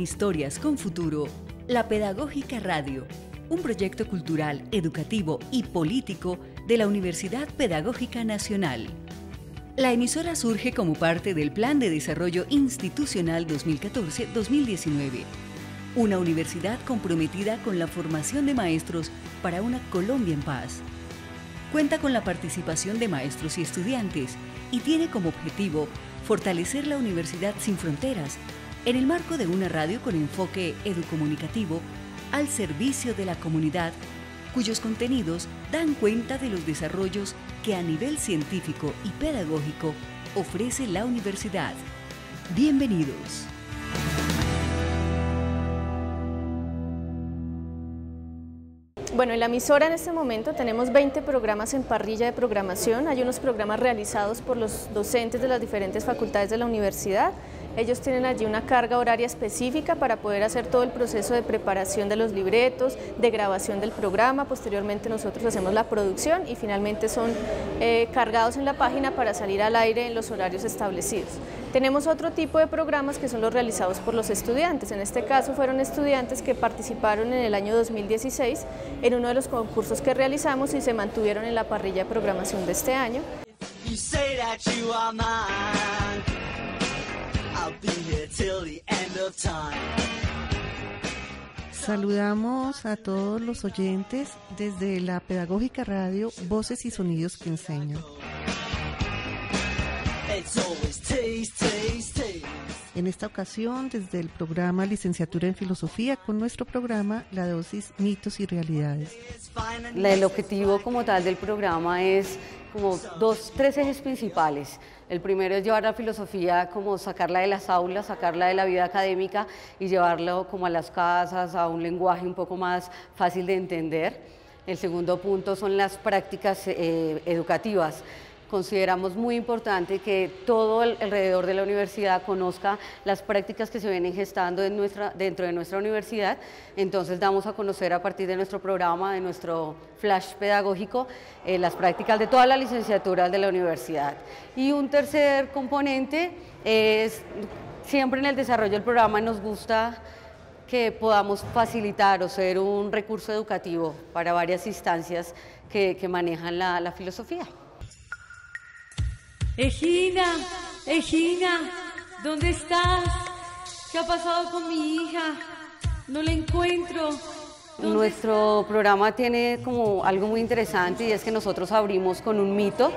Historias con Futuro, la Pedagógica Radio, un proyecto cultural, educativo y político de la Universidad Pedagógica Nacional. La emisora surge como parte del Plan de Desarrollo Institucional 2014-2019, una universidad comprometida con la formación de maestros para una Colombia en paz. Cuenta con la participación de maestros y estudiantes y tiene como objetivo fortalecer la Universidad sin Fronteras en el marco de una radio con enfoque educomunicativo al servicio de la comunidad, cuyos contenidos dan cuenta de los desarrollos que a nivel científico y pedagógico ofrece la universidad. Bienvenidos. Bueno, en la emisora en este momento tenemos 20 programas en parrilla de programación. Hay unos programas realizados por los docentes de las diferentes facultades de la universidad ellos tienen allí una carga horaria específica para poder hacer todo el proceso de preparación de los libretos, de grabación del programa, posteriormente nosotros hacemos la producción y finalmente son eh, cargados en la página para salir al aire en los horarios establecidos. Tenemos otro tipo de programas que son los realizados por los estudiantes, en este caso fueron estudiantes que participaron en el año 2016 en uno de los concursos que realizamos y se mantuvieron en la parrilla de programación de este año. Saludamos a todos los oyentes desde la Pedagógica Radio Voces y Sonidos que Enseñan. En esta ocasión, desde el programa Licenciatura en Filosofía, con nuestro programa La Dosis Mitos y Realidades. El objetivo como tal del programa es como dos, tres ejes principales. El primero es llevar la filosofía, como sacarla de las aulas, sacarla de la vida académica y llevarlo como a las casas, a un lenguaje un poco más fácil de entender. El segundo punto son las prácticas eh, educativas consideramos muy importante que todo alrededor de la universidad conozca las prácticas que se vienen gestando dentro de nuestra universidad. Entonces damos a conocer a partir de nuestro programa, de nuestro flash pedagógico, eh, las prácticas de todas las licenciaturas de la universidad. Y un tercer componente es, siempre en el desarrollo del programa nos gusta que podamos facilitar o ser un recurso educativo para varias instancias que, manejan la filosofía. Egina, Egina, ¿dónde estás? ¿Qué ha pasado con mi hija? No la encuentro. Nuestro programa tiene como algo muy interesante y es que nosotros abrimos con un mito.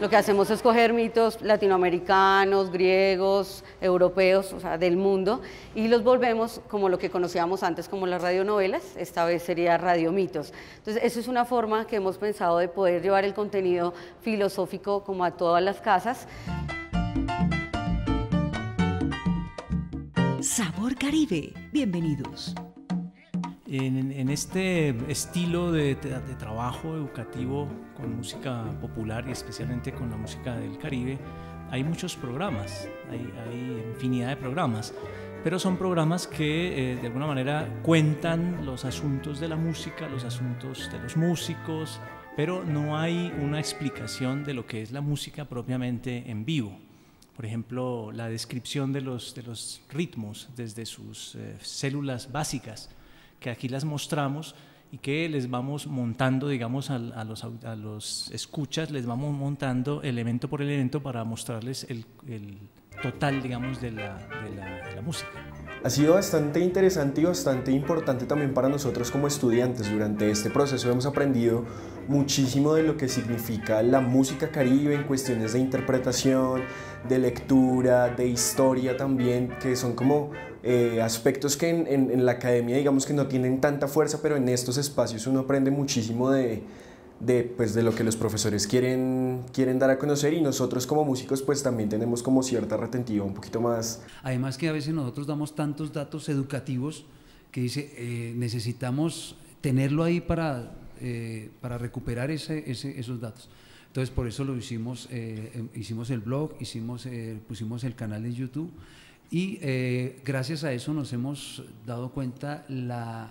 Lo que hacemos es coger mitos latinoamericanos, griegos, europeos, o sea, del mundo, y los volvemos como lo que conocíamos antes como las radionovelas, esta vez sería radiomitos. Entonces, eso es una forma que hemos pensado de poder llevar el contenido filosófico como a todas las casas. Sabor Caribe, bienvenidos. En, este estilo de, trabajo educativo con música popular y especialmente con la música del Caribe, hay muchos programas, hay, infinidad de programas, pero son programas que eh, de alguna manera cuentan los asuntos de la música, los asuntos de los músicos, pero no hay una explicación de lo que es la música propiamente en vivo. Por ejemplo, la descripción de los, de los ritmos desde sus eh, células básicas que aquí las mostramos y que les vamos montando, digamos, a, los, a los, escuchas, les vamos montando elemento por elemento para mostrarles el, el total, digamos, de la, de, la, de la, música. Ha sido bastante interesante y bastante importante también para nosotros como estudiantes. Durante este proceso hemos aprendido muchísimo de lo que significa la música caribe en cuestiones de interpretación, de lectura, de historia también, que son como eh, aspectos que en, en, la academia digamos que no tienen tanta fuerza, pero en estos espacios uno aprende muchísimo de, de, pues, de lo que los profesores quieren, quieren dar a conocer y nosotros como músicos pues también tenemos como cierta retentiva, un poquito más. Además que a veces nosotros damos tantos datos educativos que dice, eh, necesitamos tenerlo ahí para, eh, para recuperar ese, ese, esos datos. Entonces por eso lo hicimos, em, hicimos el blog, hicimos, pusimos el canal de YouTube y eh, gracias a eso nos hemos dado cuenta la,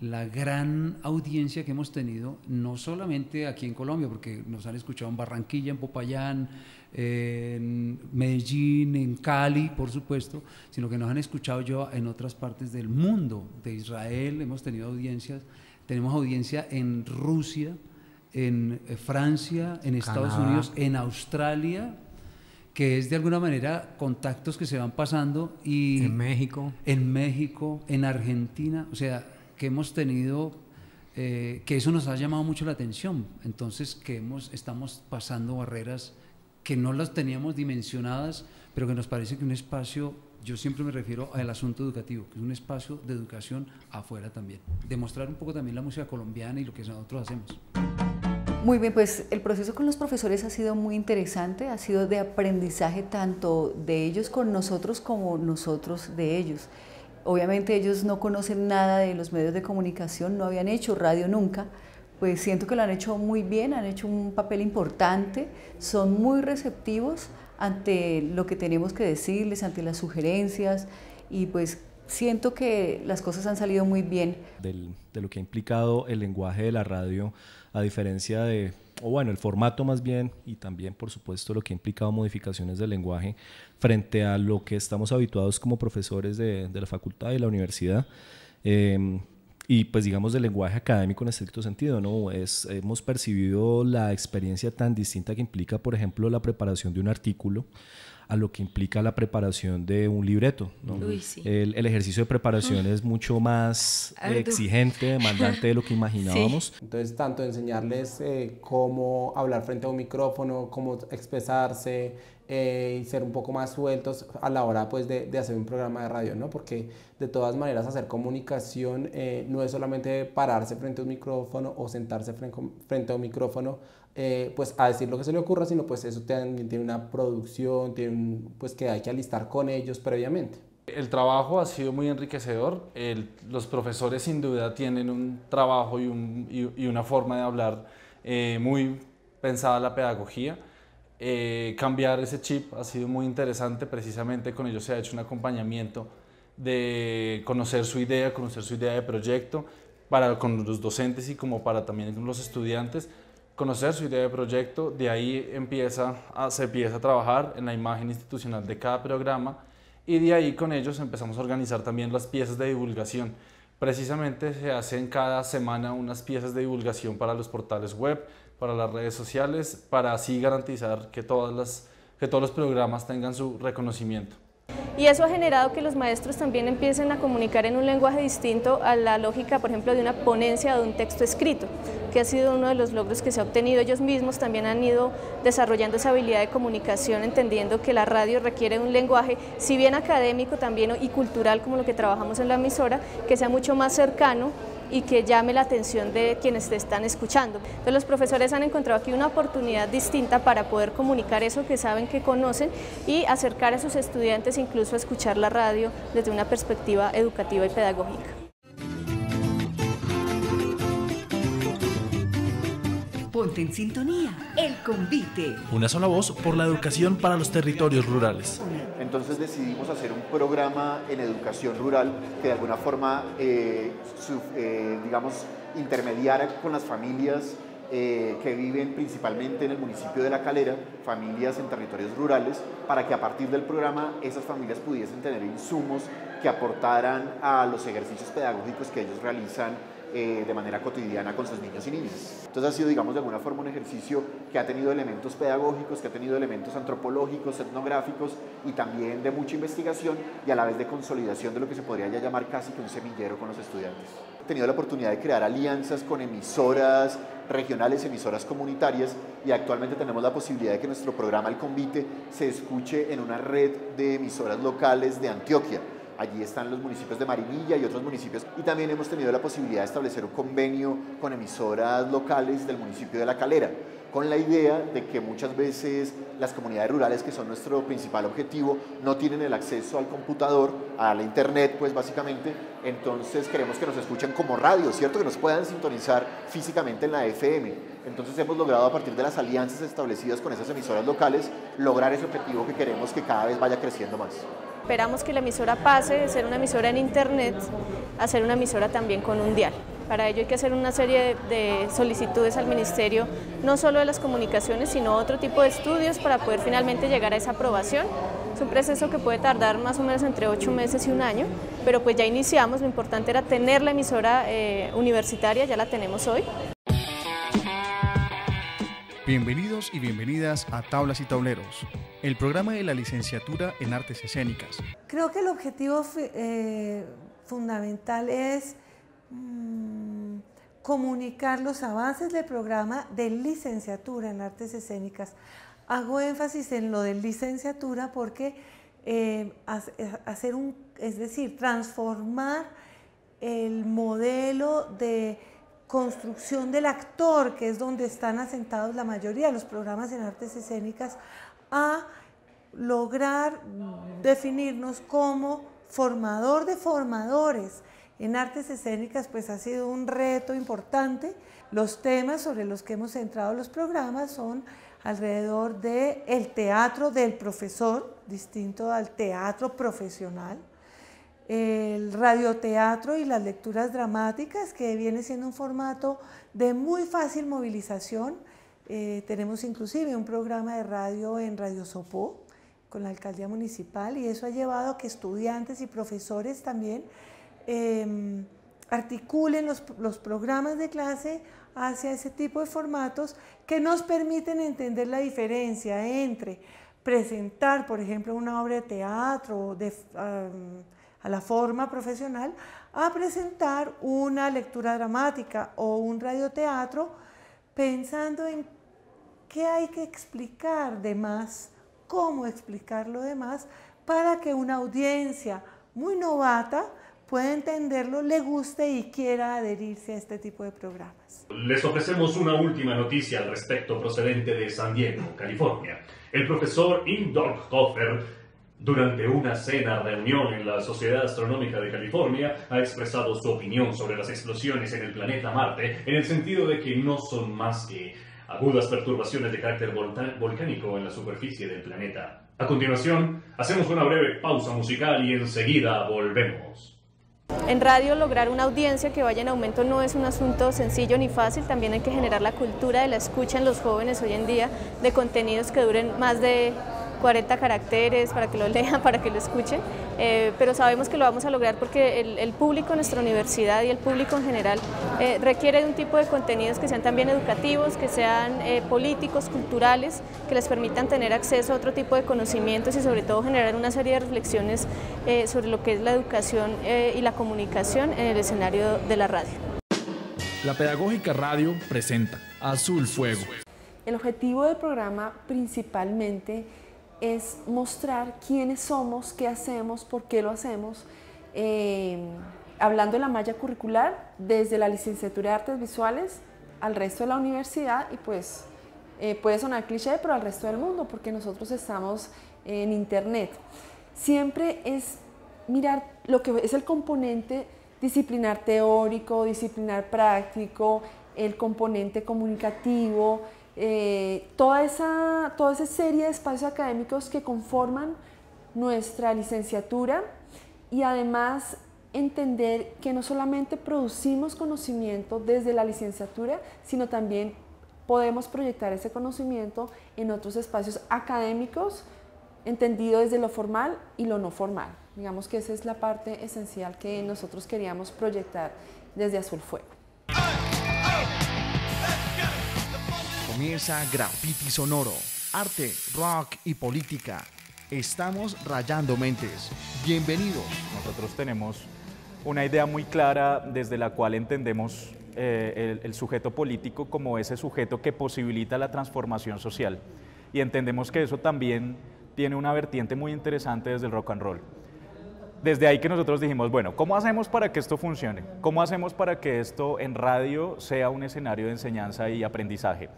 la gran audiencia que hemos tenido, no solamente aquí en Colombia, porque nos han escuchado en Barranquilla, en Popayán, en Medellín, en Cali, por supuesto, sino que nos han escuchado yo en otras partes del mundo, de Israel, hemos tenido audiencias, tenemos audiencia en Rusia, en eh, Francia, en Estados Unidos, en Australia, que es de alguna manera contactos que se van pasando y en México, en México, en Argentina, o sea, que hemos tenido eh, que eso nos ha llamado mucho la atención. Entonces, que hemos, estamos pasando barreras que no las teníamos dimensionadas, pero que nos parece que un espacio, yo siempre me refiero al asunto educativo, que es un espacio de educación afuera también. Demostrar un poco también la música colombiana y lo que nosotros hacemos. Muy bien, pues el proceso con los profesores ha sido muy interesante, ha sido de aprendizaje tanto de ellos con nosotros como nosotros de ellos. Obviamente ellos no conocen nada de los medios de comunicación, no habían hecho radio nunca, pues siento que lo han hecho muy bien, han hecho un papel importante, son muy receptivos ante lo que tenemos que decirles, ante las sugerencias y pues siento que las cosas han salido muy bien. de lo que ha implicado el lenguaje de la radio a diferencia de, o bueno, el formato más bien, y también por supuesto lo que ha implicado modificaciones del lenguaje frente a lo que estamos habituados como profesores de, la facultad y la universidad. Em, y pues digamos del lenguaje académico en estricto sentido, ¿no? Es, hemos percibido la experiencia tan distinta que implica, por ejemplo, la preparación de un artículo a lo que implica la preparación de un libreto. el, ejercicio de preparación es mucho más exigente, demandante de lo que imaginábamos. Entonces, tanto enseñarles eh, cómo hablar frente a un micrófono, cómo expresarse, eh, y ser un poco más sueltos a la hora pues, de, de, hacer un programa de radio, ¿no? Porque de todas maneras hacer comunicación eh, no es solamente pararse frente a un micrófono o sentarse frente a un micrófono eh, pues a decir lo que se le ocurra, sino pues eso también tiene una producción, tiene pues que hay que alistar con ellos previamente. El trabajo ha sido muy enriquecedor. los profesores sin duda tienen un trabajo y, un, y, una forma de hablar eh, muy pensada la pedagogía. Eh, cambiar ese chip ha sido muy interesante, precisamente con ellos se ha hecho un acompañamiento de conocer su idea, conocer su idea de proyecto, para con los docentes y como para también con los estudiantes, conocer su idea de proyecto, de ahí empieza se empieza a trabajar en la imagen institucional de cada programa y de ahí con ellos empezamos a organizar también las piezas de divulgación. Precisamente se hacen cada semana unas piezas de divulgación para los portales web, para las redes sociales, para así garantizar que, todas las, que todos los programas tengan su reconocimiento. Y eso ha generado que los maestros también empiecen a comunicar en un lenguaje distinto a la lógica, por ejemplo, de una ponencia o de un texto escrito, que ha sido uno de los logros que se ha obtenido. Ellos mismos también han ido desarrollando esa habilidad de comunicación, entendiendo que la radio requiere un lenguaje, si bien académico también y cultural, como lo que trabajamos en la emisora, que sea mucho más cercano y que llame la atención de quienes te están escuchando. Entonces los profesores han encontrado aquí una oportunidad distinta para poder comunicar eso que saben que conocen y acercar a sus estudiantes incluso a escuchar la radio desde una perspectiva educativa y pedagógica. Ponte en sintonía, el convite. Una sola voz por la educación para los territorios rurales. Entonces decidimos hacer un programa en educación rural que de alguna forma, eh, eh, digamos, intermediara con las familias eh, que viven principalmente en el municipio de La Calera, familias en territorios rurales, para que a partir del programa esas familias pudiesen tener insumos que aportaran a los ejercicios pedagógicos que ellos realizan eh, de manera cotidiana con sus niños y niñas. Entonces ha sido, digamos, de alguna forma un ejercicio que ha tenido elementos pedagógicos, que ha tenido elementos antropológicos, etnográficos y también de mucha investigación y a la vez de consolidación de lo que se podría ya llamar casi que un semillero con los estudiantes. He tenido la oportunidad de crear alianzas con emisoras regionales, emisoras comunitarias y actualmente tenemos la posibilidad de que nuestro programa El Convite se escuche en una red de emisoras locales de Antioquia Allí están los municipios de Marinilla y otros municipios. Y también hemos tenido la posibilidad de establecer un convenio con emisoras locales del municipio de La Calera, con la idea de que muchas veces las comunidades rurales, que son nuestro principal objetivo, no tienen el acceso al computador, a la internet, pues básicamente. Entonces queremos que nos escuchen como radio, ¿cierto? Que nos puedan sintonizar físicamente en la FM. Entonces hemos logrado a partir de las alianzas establecidas con esas emisoras locales, lograr ese objetivo que queremos que cada vez vaya creciendo más. Esperamos que la emisora pase de ser una emisora en internet a ser una emisora también con un dial. Para ello hay que hacer una serie de, solicitudes al Ministerio, no solo de las comunicaciones, sino otro tipo de estudios para poder finalmente llegar a esa aprobación. Es un proceso que puede tardar más o menos entre ocho meses y un año, pero pues ya iniciamos, lo importante era tener la emisora eh, universitaria, ya la tenemos hoy. Bienvenidos y bienvenidas a Tablas y Tableros, el programa de la licenciatura en artes escénicas. Creo que el objetivo eh, fundamental es mm, comunicar los avances del programa de licenciatura en artes escénicas. Hago énfasis en lo de licenciatura porque eh, hacer un, es decir, transformar el modelo de construcción del actor, que es donde están asentados la mayoría de los programas en artes escénicas, a lograr definirnos como formador de formadores. En artes escénicas pues ha sido un reto importante. Los temas sobre los que hemos centrado los programas son alrededor del el teatro del profesor, distinto al teatro profesional, el radioteatro y las lecturas dramáticas, que viene siendo un formato de muy fácil movilización. Eh, tenemos inclusive un programa de radio en Radio Sopó con la alcaldía municipal y eso ha llevado a que estudiantes y profesores también em, articulen los, los programas de clase hacia ese tipo de formatos que nos permiten entender la diferencia entre presentar, por ejemplo, una obra de teatro de, a la forma profesional a presentar una lectura dramática o un radioteatro pensando en qué hay que explicar de más, cómo explicar lo demás para que una audiencia muy novata pueda entenderlo, le guste y quiera adherirse a este tipo de programas. Les ofrecemos una última noticia al respecto procedente de San Diego, California. El profesor Indorf Hofer durante una cena reunión en la Sociedad Astronómica de California, ha expresado su opinión sobre las explosiones en el planeta Marte en el sentido de que no son más que agudas perturbaciones de carácter volcánico en la superficie del planeta. A continuación, hacemos una breve pausa musical y enseguida volvemos. En radio lograr una audiencia que vaya en aumento no es un asunto sencillo ni fácil, también hay que generar la cultura de la escucha en los jóvenes hoy en día de contenidos que duren más de 40 caracteres para que lo lean, para que lo escuchen, eh, pero sabemos que lo vamos a lograr porque el, público en nuestra universidad y el público en general eh, requiere de un tipo de contenidos que sean también educativos, que sean eh, políticos, culturales, que les permitan tener acceso a otro tipo de conocimientos y sobre todo generar una serie de reflexiones sobre lo que es la educación y la comunicación en el escenario de la radio. La Pedagógica Radio presenta Azul Fuego. El objetivo del programa principalmente es mostrar quiénes somos, qué hacemos, por qué lo hacemos, eh, hablando de la malla curricular desde la licenciatura de artes visuales al resto de la universidad y pues eh, puede sonar cliché, pero al resto del mundo, porque nosotros estamos en internet. Siempre es mirar lo que es el componente disciplinar teórico, disciplinar práctico, el componente comunicativo, eh, toda, esa, toda esa serie de espacios académicos que conforman nuestra licenciatura y además entender que no solamente producimos conocimiento desde la licenciatura, sino también podemos proyectar ese conocimiento en otros espacios académicos, entendido desde lo formal y lo no formal. Digamos que esa es la parte esencial que nosotros queríamos proyectar desde Azul Fuego. Comienza Graffiti Sonoro, arte, rock y política. Estamos rayando mentes. Bienvenidos. Nosotros tenemos una idea muy clara desde la cual entendemos eh, el, sujeto político como ese sujeto que posibilita la transformación social. Y entendemos que eso también tiene una vertiente muy interesante desde el rock and roll. Desde ahí que nosotros dijimos, bueno, ¿cómo hacemos para que esto funcione? ¿Cómo hacemos para que esto en radio sea un escenario de enseñanza y aprendizaje?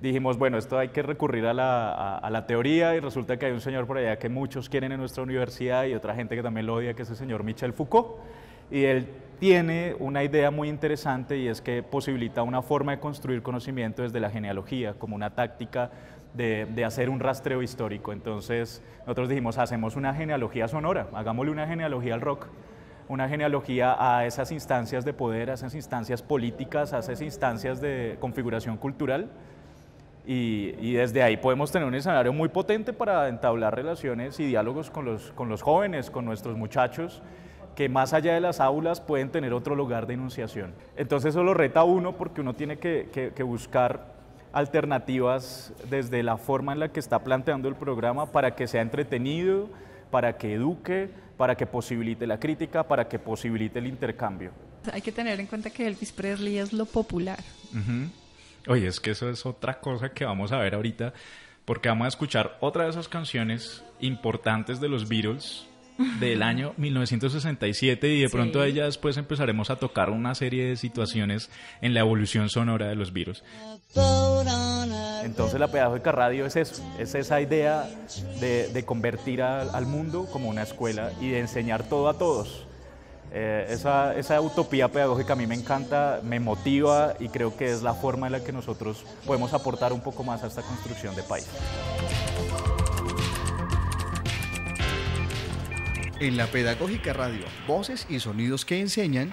Dijimos, bueno, esto hay que recurrir a la, teoría y resulta que hay un señor por allá que muchos quieren en nuestra universidad y otra gente que también lo odia, que es el señor Michel Foucault. Y él tiene una idea muy interesante y es que posibilita una forma de construir conocimiento desde la genealogía, como una táctica de, de, hacer un rastreo histórico. Entonces nosotros dijimos, hacemos una genealogía sonora, hagámosle una genealogía al rock una genealogía a esas instancias de poder, a esas instancias políticas, a esas instancias de configuración cultural. Y, desde ahí podemos tener un escenario muy potente para entablar relaciones y diálogos con los, con los jóvenes, con nuestros muchachos, que más allá de las aulas pueden tener otro lugar de enunciación. Entonces eso lo reta uno porque uno tiene que, que buscar alternativas desde la forma en la que está planteando el programa para que sea entretenido, para que eduque, para que posibilite la crítica, para que posibilite el intercambio. Hay que tener en cuenta que Elvis Presley es lo popular. Oye, es que eso es otra cosa que vamos a ver ahorita, porque vamos a escuchar otra de esas canciones importantes de los Beatles del año 1967 y de pronto ella después empezaremos a tocar una serie de situaciones en la evolución sonora de los virus. Entonces la pedagógica radio es eso, es esa idea de, convertir al mundo como una escuela y de enseñar todo a todos. Eh, esa, esa utopía pedagógica a mí me encanta, me motiva y creo que es la forma en la que nosotros podemos aportar un poco más a esta construcción de país. En la Pedagógica Radio, voces y sonidos que enseñan,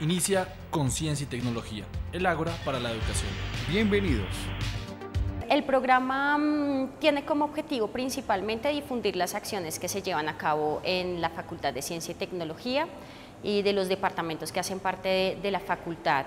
inicia Conciencia y Tecnología, el Ágora para la Educación. Bienvenidos. El programa mm, tiene como objetivo principalmente difundir las acciones que se llevan a cabo en la Facultad de Ciencia y Tecnología y de los departamentos que hacen parte de, la facultad.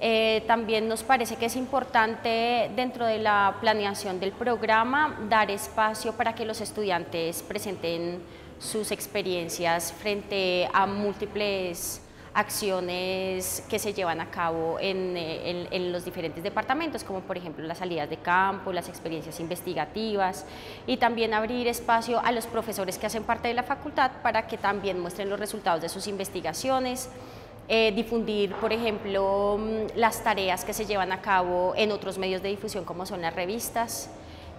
Eh, también nos parece que es importante dentro de la planeación del programa dar espacio para que los estudiantes presenten sus experiencias frente a múltiples acciones que se llevan a cabo eh, en, los diferentes departamentos, como por ejemplo las salidas de campo, las experiencias investigativas y también abrir espacio a los profesores que hacen parte de la facultad para que también muestren los resultados de sus investigaciones, eh, difundir, por ejemplo, mm, las tareas que se llevan a cabo en otros medios de difusión como son las revistas,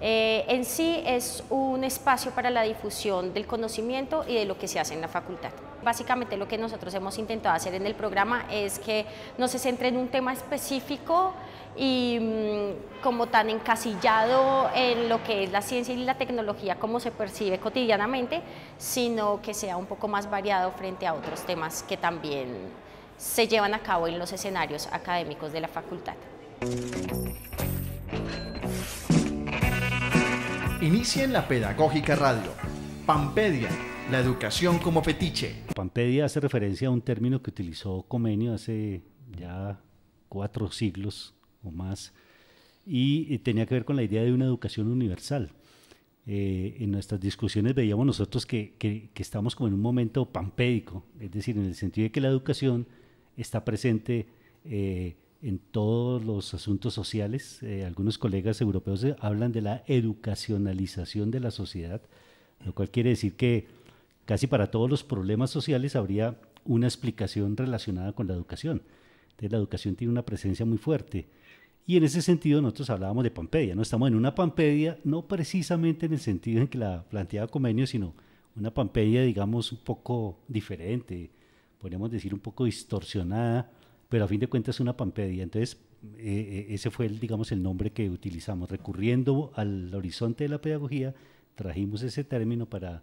eh, en sí es un espacio para la difusión del conocimiento y de lo que se hace en la facultad. Básicamente lo que nosotros hemos intentado hacer en el programa es que no se centre en un tema específico y mm, como tan encasillado en lo que es la ciencia y la tecnología como se percibe cotidianamente, sino que sea un poco más variado frente a otros temas que también se llevan a cabo en los escenarios académicos de la facultad. Inicia en la Pedagógica Radio. Pampedia, la educación como fetiche. Pampedia hace referencia a un término que utilizó Comenio hace ya cuatro siglos o más y, tenía que ver con la idea de una educación universal. Eh, en nuestras discusiones veíamos nosotros que, estamos como en un momento pampédico, es decir, en el sentido de que la educación está presente eh, en todos los asuntos sociales. Eh, algunos colegas europeos eh, hablan de la educacionalización de la sociedad, lo cual quiere decir que casi para todos los problemas sociales habría una explicación relacionada con la educación. Entonces la educación tiene una presencia muy fuerte. Y en ese sentido nosotros hablábamos de Pampedia, ¿no? Estamos en una Pampedia, no precisamente en el sentido en que la planteaba Comenio, sino una Pampedia, digamos, un poco diferente, podríamos decir un poco distorsionada, pero a fin de cuentas es una pampedia. Entonces, eh, eh, ese fue, el, digamos, el nombre que utilizamos. Recurriendo al horizonte de la pedagogía, trajimos ese término para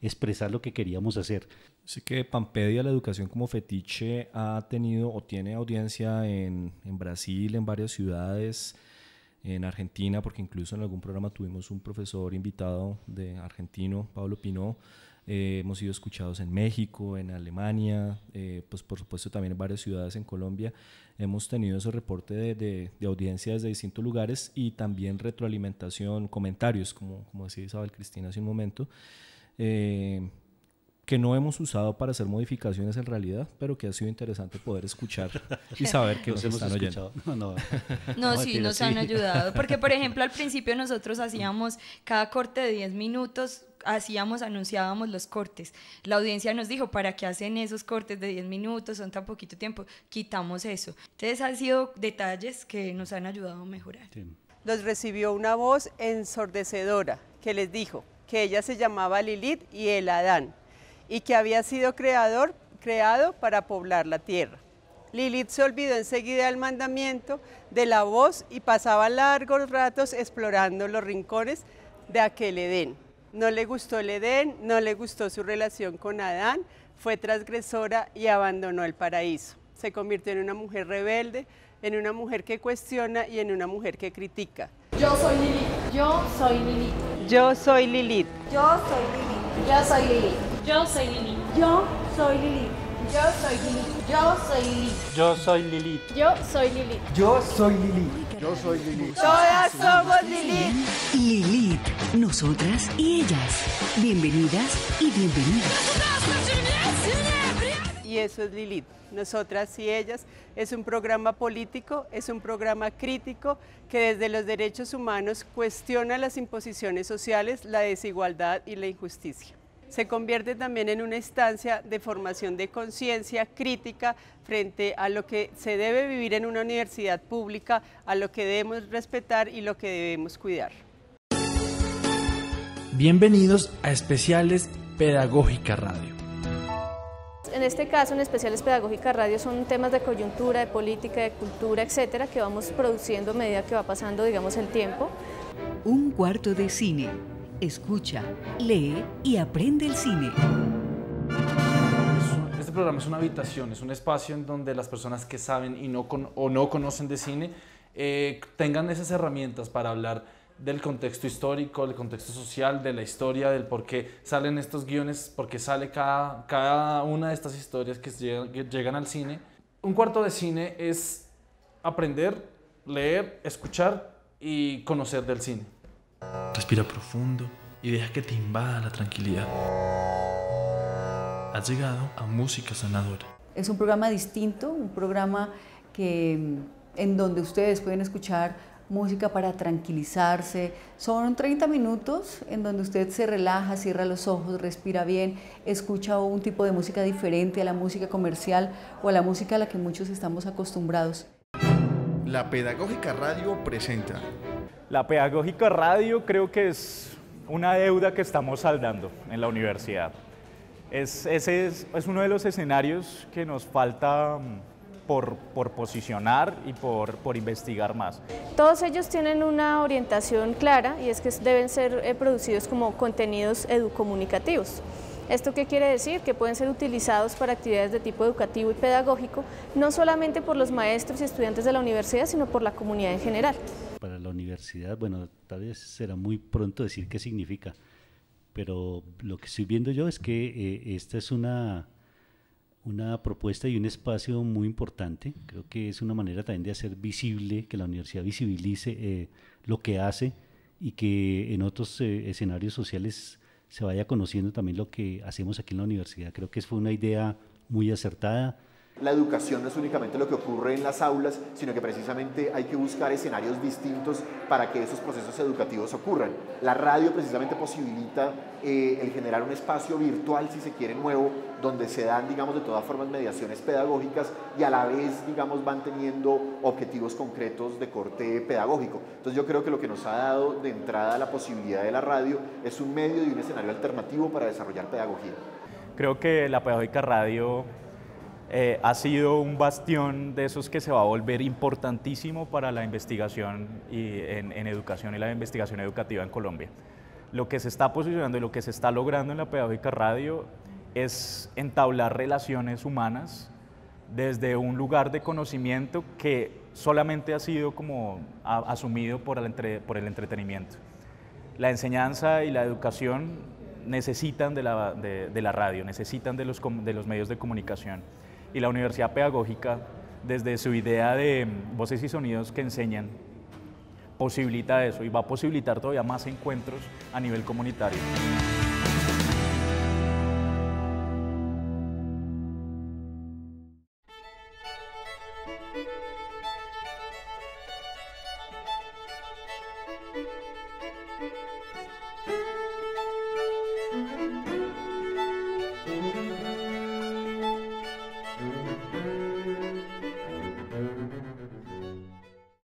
expresar lo que queríamos hacer. Sé que Pampedia, la educación como fetiche, ha tenido o tiene audiencia en, en Brasil, en varias ciudades, en Argentina, porque incluso en algún programa tuvimos un profesor invitado de argentino, Pablo Pinó, eh, hemos sido escuchados en México, en Alemania, eh, pues por supuesto también en varias ciudades en Colombia. Hemos tenido ese reporte de, de, audiencias de distintos lugares y también retroalimentación, comentarios, como, como decía Isabel Cristina hace un momento, eh, que no hemos usado para hacer modificaciones en realidad, pero que ha sido interesante poder escuchar y saber que nos, están oyendo. No, no. no, sí, nos han ayudado. Porque, por ejemplo, al principio nosotros hacíamos cada corte de 10 minutos hacíamos, anunciábamos los cortes. La audiencia nos dijo, ¿para qué hacen esos cortes de 10 minutos? Son tan poquito tiempo. Quitamos eso. Entonces han sido detalles que nos han ayudado a mejorar. Los recibió una voz ensordecedora que les dijo que ella se llamaba Lilith y el Adán y que había sido creador, creado para poblar la tierra. Lilith se olvidó enseguida del mandamiento de la voz y pasaba largos ratos explorando los rincones de aquel Edén. No le gustó el Edén, no le gustó su relación con Adán, fue transgresora y abandonó el paraíso. Se convirtió en una mujer rebelde, en una mujer que cuestiona y en una mujer que critica. Yo soy Lilith. Yo soy Lilith. Yo soy Lilith. Yo soy Lilith. Yo soy Lilith. Yo soy Lilith. Yo soy Lilith. Yo soy Lilith. Yo soy Lilith. Yo soy Lilith. Yo soy Lilith. Yo soy Lilith. Yo soy Lilith. Todas somos Lilith. Lilith, nosotras y ellas. Bienvenidas y bienvenidos. Y eso es Lilith. Nosotras y ellas es un programa político, es un programa crítico que desde los derechos humanos cuestiona las imposiciones sociales, la desigualdad y la injusticia se convierte también en una instancia de formación de conciencia crítica frente a lo que se debe vivir en una universidad pública, a lo que debemos respetar y lo que debemos cuidar. Bienvenidos a Especiales Pedagógica Radio. En este caso, en Especiales Pedagógica Radio, son temas de coyuntura, de política, de cultura, etcétera, que vamos produciendo a medida que va pasando, digamos, el tiempo. Un cuarto de cine escucha, lee y aprende el cine. Este programa es una habitación, es un espacio en donde las personas que saben y no o no conocen de cine eh, tengan esas herramientas para hablar del contexto histórico, del contexto social, de la historia, del por qué salen estos guiones, por qué sale cada, cada una de estas historias que llegan, que llegan al cine. Un cuarto de cine es aprender, leer, escuchar y conocer del cine. Respira profundo y deja que te invada la tranquilidad. Has llegado a Música Sanadora. Es un programa distinto, un programa que, en donde ustedes pueden escuchar música para tranquilizarse. Son 30 minutos en donde usted se relaja, cierra los ojos, respira bien, escucha un tipo de música diferente a la música comercial o a la música a la que muchos estamos acostumbrados. La Pedagógica Radio presenta la pedagógica radio creo que es una deuda que estamos saldando en la universidad. Es, ese es, uno de los escenarios que nos falta mm, por, por posicionar y por, por, investigar más. Todos ellos tienen una orientación clara y es que deben ser eh, producidos como contenidos educomunicativos. ¿Esto qué quiere decir? Que pueden ser utilizados para actividades de tipo educativo y pedagógico, no solamente por los maestros y estudiantes de la universidad, sino por la comunidad en general. Para la universidad, bueno, tal vez será muy pronto decir qué significa, pero lo que estoy viendo yo es que eh, esta es una, una propuesta y un espacio muy importante. Creo que es una manera también de hacer visible, que la universidad visibilice eh, lo que hace y que en otros eh, escenarios sociales se vaya conociendo también lo que hacemos aquí en la universidad. Creo que fue una idea muy acertada. La educación no es únicamente lo que ocurre en las aulas, sino que precisamente hay que buscar escenarios distintos para que esos procesos educativos ocurran. La radio precisamente posibilita eh, el generar un espacio virtual, si se quiere, nuevo, donde se dan, digamos, de todas formas mediaciones pedagógicas y a la vez, digamos, van teniendo objetivos concretos de corte pedagógico. Entonces yo creo que lo que nos ha dado de entrada la posibilidad de la radio es un medio y un escenario alternativo para desarrollar pedagogía. Creo que la pedagógica radio eh, ha sido un bastión de esos que se va a volver importantísimo para la investigación y en, educación y la investigación educativa en Colombia. Lo que se está posicionando y lo que se está logrando en la pedagógica radio es entablar relaciones humanas desde un lugar de conocimiento que solamente ha sido como asumido por el, por el entretenimiento. La enseñanza y la educación necesitan de la, de la radio, necesitan de los, de los medios de comunicación y la Universidad Pedagógica, desde su idea de voces y sonidos que enseñan, posibilita eso y va a posibilitar todavía más encuentros a nivel comunitario.